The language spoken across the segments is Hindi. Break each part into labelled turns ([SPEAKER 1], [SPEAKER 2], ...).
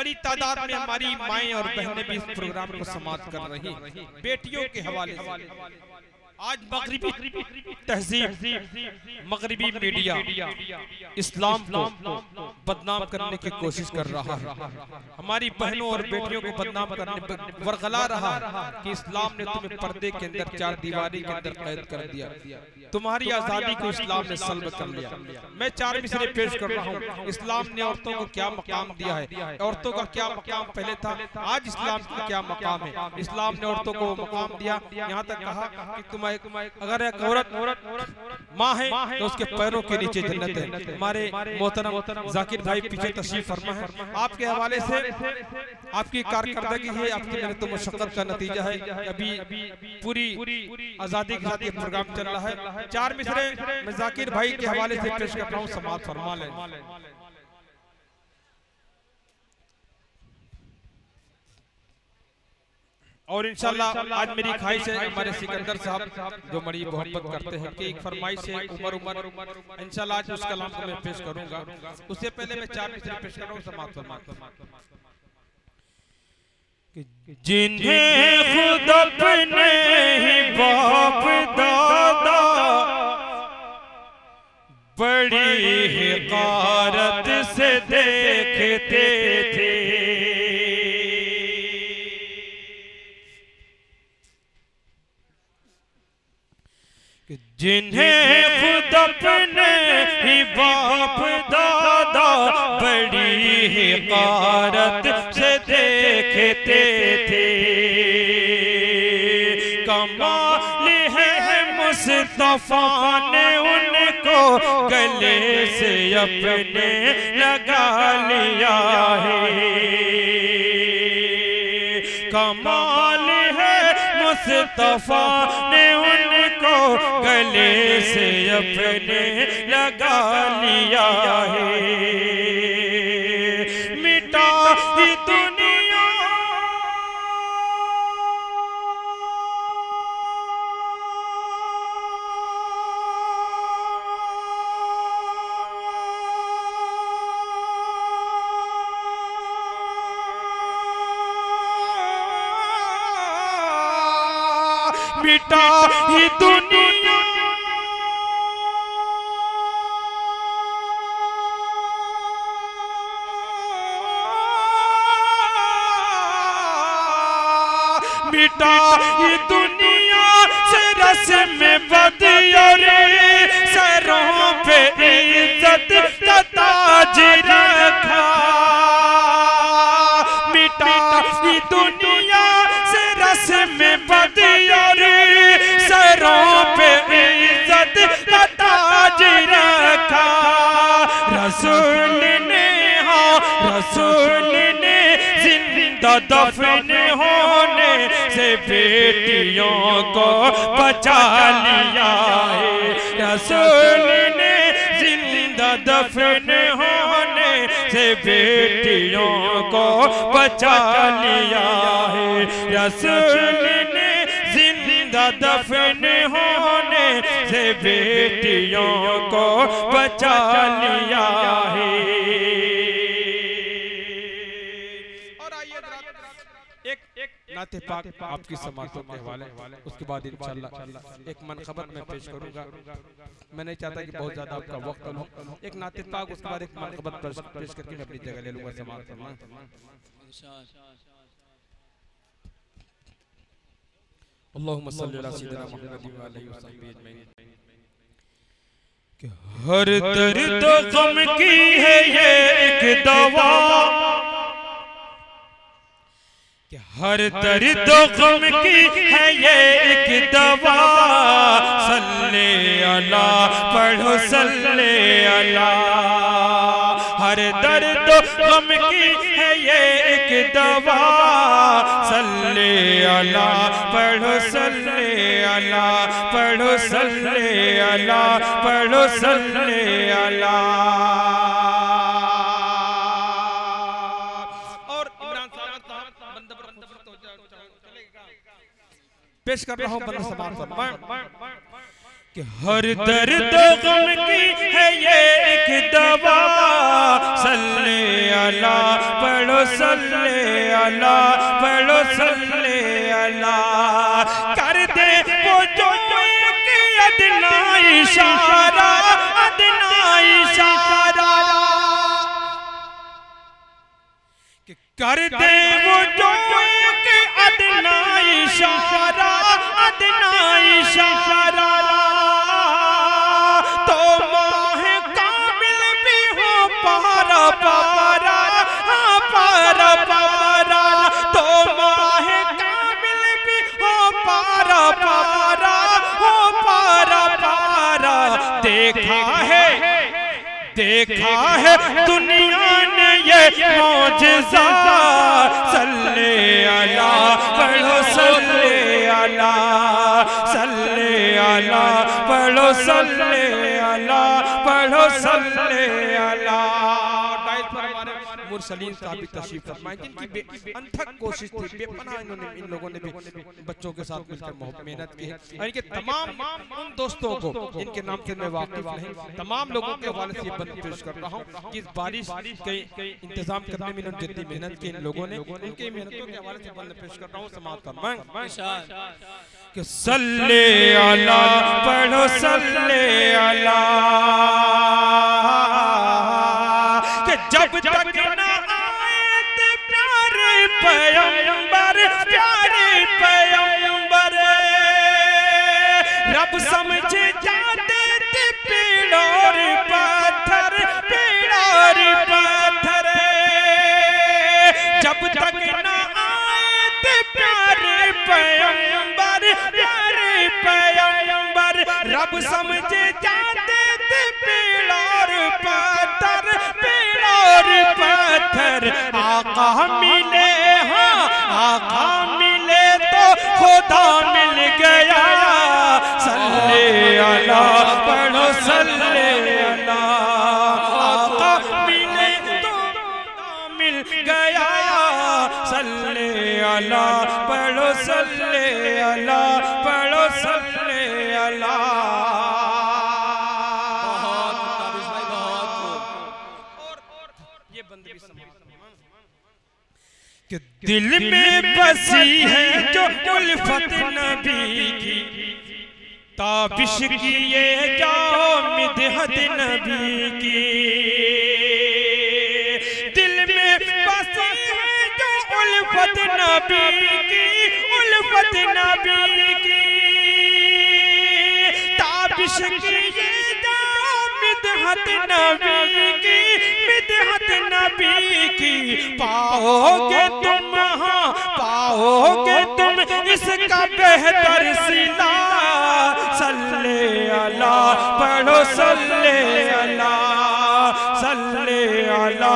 [SPEAKER 1] बड़ी तादाद में हमारी माएँ और बहनें भी इस प्रोग्राम को समाप्त कर रही बेटियों के हवाले आज मगरिबी तहजीब, मगरबी मीडिया, इस्लाम को बदनाम करने की कोशिश कर रहा है। हमारी बहनों और बेटियों को बदनाम करने वरगला रहा कि इस्लाम ने तुम्हें पर्दे के अंदर, चार दीवारी के अंदर कैद कर दिया। तुम्हारी आज़ादी को इस्लाम ने सल्ब कर लिया। मैं चार मिसरे पेश कर रहा हूँ। इस्लाम ने औरतों को क्या मकाम दिया है? औरतों का क्या मकाम पहले था? आज इस्लाम का क्या मकाम है? इस्लाम ने औरतों को मकाम दिया। यहाँ तक कहा कि अगर एक औरत माँ है तो उसके पैरों के नीचे जन्नत है। हमारे मोहतरम जाकिर भाई पीछे तशरीफ़ फरमा है। आपके हवाले से आपकी कारकर्दगी है, आपकी मेहनत मुशक्कत का नतीजा है। अभी पूरी आज़ादी के साथ प्रोग्राम चल रहा है। चार मिसरे मैं जाकिर भाई के हवाले से पेश कर रहा हूँ समाज फरमा लें। और इंशाल्लाह आज मेरी ख्वाहिश है हमारे सिकंदर साहब जो बड़ी मोहब्बत करते हैं कि एक फरमाइश है उमर उमर इंशाल्लाह आज उस कलाम को मैं पेश करूँगा। उससे पहले मैं चार मिसरे पेश कर रहा हूँ समाज फरमा
[SPEAKER 2] जिन्हें खुद अपने ही बाप दादा बड़ी हिकारत से देखते जिन्हें खुद अपने ही बाप दादा बड़ी हिकारत से देखते थे। कमाल है मुस्तफ़ा ने उनको गले से अपने लगा लिया है। कमाल है मुस्तफ़ा ने उनको गले से अपने लगा लिया है। मिटा ही दुनिया। मिटा ये दुनिया। दफन होने से बेटियों को बचा लिया है। रसूल ने ज़िंदा दफन होने से बेटियों को बचा लिया है। रसूल ने ज़िंदा दफन होने से बेटियों को बचा लिया है।
[SPEAKER 1] नाते पाक आपकी समातों के हवाले उसके बाद इंशाल्लाह एक मनखबत मैं पेश करूँगा। मैं नहीं चाहता कि बहुत ज़्यादा आपका वक्त लूँ एक नाते पाक उसके बाद एक मनखबत पेश करके मैं अपनी जगह ले लूँगा समात फरमा अल्लाहुम्मा सल्ली अला सय्यिदिना मुहम्मद व आलिहि व सहबिहि अजमईन
[SPEAKER 2] हर दर्द गम की है ये एक दवा। कि हर दर्द गम की है ये एक दवा। सल्ले अला पढ़ो सल्ले अला हर दर्द गम की है ये एक दवा। सल्ले अला पढ़ो सल्ले अला पढ़ो सल्ले अला पढ़ो सल्ले अला
[SPEAKER 1] पेश कर रहा हूँ समात फरमा
[SPEAKER 2] कि हर दर्द गम की है ये एक दवा। सल्ले अला पढ़ो सल्ले अला पढ़ो सल्ले अला कर दे वो जो कि अदना इशारा अदना इशारा। कि कर दे वो जो कि अदना देखा है। देखा है। दुनिया ने ये मौजजा सल्ले अला पढ़ो सल्ले अला सल्ले अला पढ़ो सल्ले अला पढ़ो सल्ले
[SPEAKER 1] हमारे मुरसलीन साहब भी तशरीफ़ फरमाए जिनकी अनथक कोशिश थी बेपनाह इन्होंने इन लोगों ने भी बच्चों के साथ मिलकर मेहनत की है। और इनके तमाम उन दोस्तों को जिनके नाम से मैं वाकिफ नहीं तमाम लोगों के हवाले से ये बंद पेश कर रहा हूँ कि इस बारिश के इंतज़ाम करने में इन्होंने जितनी मेहनत की इन लोगों ने उनकी मेहनतों के हवाले से बंद पेश कर रहा हूँ समाप्त फरमाएँ
[SPEAKER 2] कि सल्ले अला पढ़ो सल्ले अला रब समझ जाते ते पेड़ पत्थर पेड़ और पत्थर। आका मिले हाँ आका मिले तो खुदा मिल गया। सल्ले अला पढ़ो सल्ले अला आका मिले तो खुदा मिल गया। सल्ले अला पढ़ो सल्ले अला दिल में बसी है जो उल्फत नबी की। ताबिश किए जाओ मिदहत नबी की। दिल में बसी है जो उल्फत नबी की। उल्फत नबी की। ताबिश किए जाओ मिदहत नबी की। नबी की, पाओगे तुम हाँ पाओगे तुम इसका बेहतर सिला सल्ले अला पढ़ो सल्ले अला सल्ले अला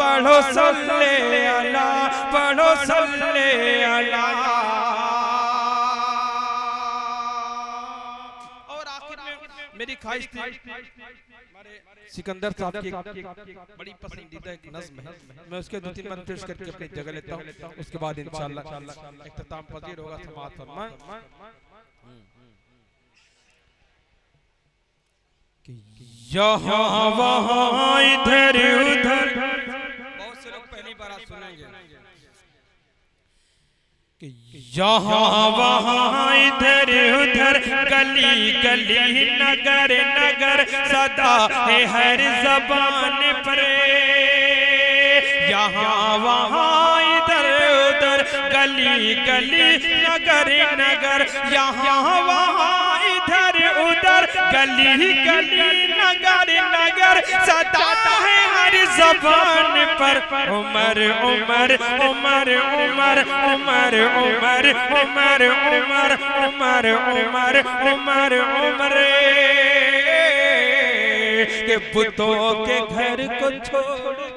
[SPEAKER 2] पढ़ो सल्ले अला पढ़ो सल्ले अला
[SPEAKER 1] और आखिर में मेरी ख्वाहिश थी सिकंदर साहब की बड़ी पसंदीदा एक नज्म है। मैं उसके दो तीन बार पेश करके अपनी जगह लेता हूँ। उसके बाद इंशाल्लाह इख्तिताम पजीर होगा समात फरमाएँ।
[SPEAKER 2] यहाँ वहाँ इधर उधर
[SPEAKER 1] बहुत से लोग पहली बार आप सुनेंगे
[SPEAKER 2] कि यहाँ वहाँ इधर उधर गली गली नगर नगर सदा है हर जबान पर। यहाँ वहाँ इधर उधर गली गली नगर नगर यहाँ वहाँ उधर गली गली नगर नगर सदा है हर जबान पर उमर उमर उमर उमर उमर उमर उमर उमर उमर उमर उमर उमर के बुतों के घर को छोड़कर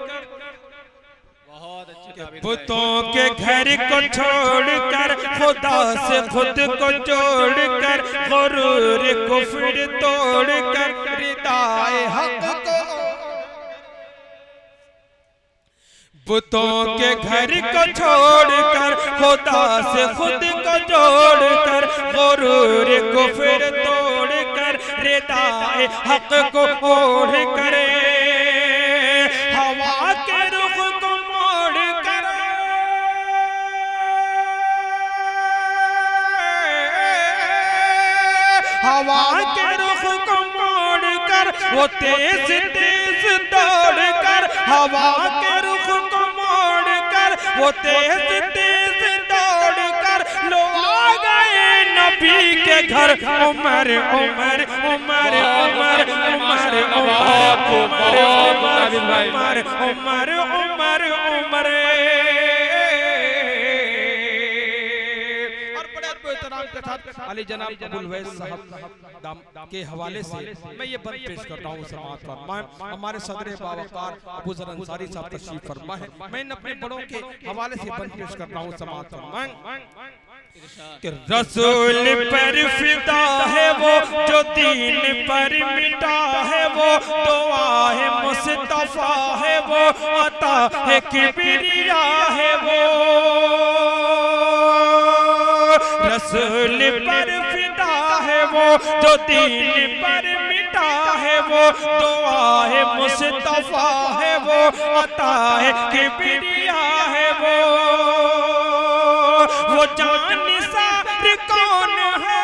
[SPEAKER 2] बुतों के घर को छोड़कर, खुदा से खुद को जोड़कर, गुरूर कुफर तोड़कर, रिदाए हक को। बुतों के घर को छोड़कर, खुदा से खुद को जोड़कर, गुरूर कुफर तोड़कर, रिदाए हक को ओढ़ कर हवा के रुख को मोड़ कर वो तेज तेज दौड़ कर हवा के रुख को मोड़ कर वो तेज तेज दौड़ कर लो आ गए नबी के घर उमर उमर उमर उमर उमर उमर उमर उमर उमर उमर
[SPEAKER 1] साथ अली जनाब अबुल साहब के हवाले से मैं ये बंद पेश करता हूँ समाज फरमाए हमारे सदर बावकार अबू जर अंसारी साहब तशरीफ़ फरमाए मैं अपने बड़ों के हवाले से बंद पेश करता हूँ समाज फरमाए
[SPEAKER 2] रसूल पर फिदा है वो जो दीन पर मिटा है वो दुआ है मुस्तफ़ा है वो अता है किबरिया है वो। रसूल पर फिदा है वो, जो दीन पर मिटा है वो, दुआ है मुस्तफ़ा है वो, अता है किबरिया है वो। वो जान सार कौन है?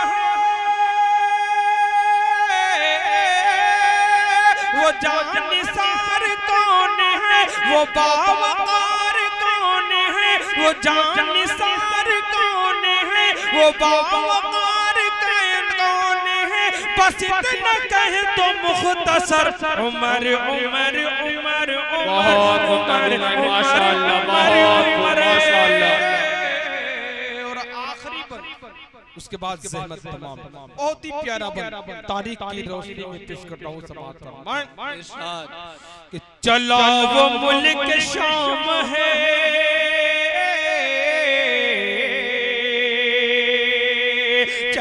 [SPEAKER 2] वो जान सार कौन है? वो बावकार कौन है? वो जान सार वो बावकार कैन कौन है? बस इतना कहे तो मुख्तसर। उमर उमर उमर
[SPEAKER 3] बहुत
[SPEAKER 2] उमर
[SPEAKER 3] माशाअल्लाह, बहुत खूब, माशाअल्लाह।
[SPEAKER 1] और आखिरी पर उसके बाद जहमत तमाम। बहुत ही प्यारा बन। तारीख की रोशनी में पेश करता हूँ समाज फरमाए
[SPEAKER 2] कि चला वो मुल्क शाम है।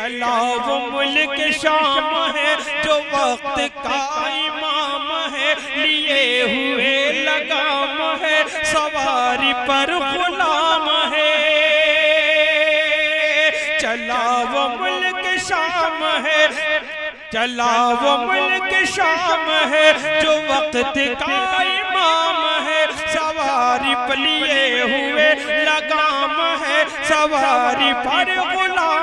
[SPEAKER 2] चला वो मुल्क शाम है, जो वक्त का इमाम है, लिए हुए लगाम है, सवारी पर गुलाम है। चला वो मुल्क शाम है चला वो मुल्क शाम है, जो वक्त का इमाम है, सवारी पर लिए हुए लगाम है, सवारी पर गुलाम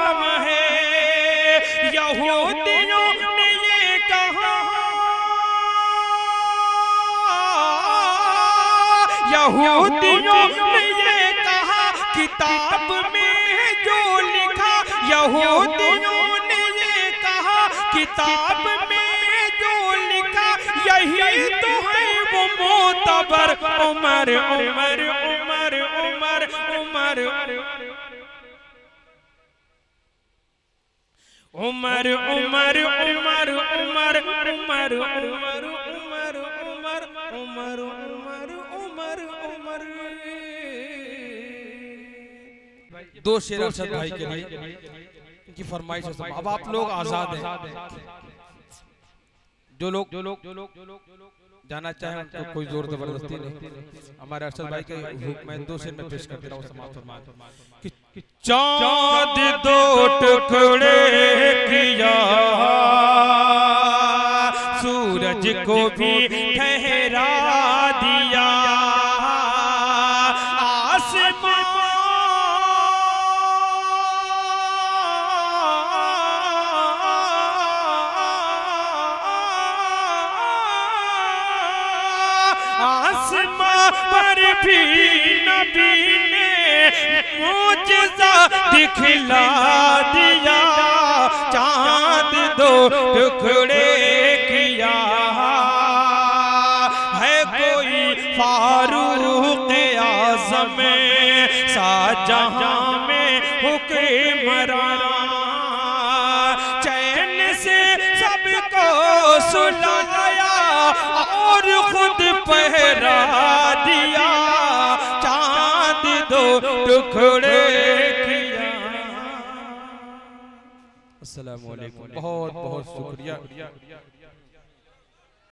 [SPEAKER 2] यहूदियों ने ये कहा? किताब में जो लिखा यहूदियों ने ये कहा? किताब में जो लिखा, यही तो है वो मोतबर। उमर उमर उमर उमर उमर उमर उमर उमर उमर उमर उमर उमर उमर उमर उमर उमर उमर उमर
[SPEAKER 1] दो शेर भाई के लिए इनकी फरमाइश है। अब आप लोग आज़ाद हैं जो लोग जो लोग जो लोग जाना चाहे उनको कोई ज़ोर ज़बरदस्ती नहीं हमारे अरशद भाई के में दो शेर में पेश करते रहो समाज फरमाए कि
[SPEAKER 2] चाँद दो टुकड़े किया। सूरज को भी ठहरा दिया। आसमां पर भी नबी ने मुझसा दिखला दिया चाँद दो टुकड़े किया है कोई फारूक आज़म शाहजहां में हुक्मरान चैन से सबको सुलाया और खुद पहरा दिया। टुकड़े
[SPEAKER 1] बहुत बहुत शुक्रिया।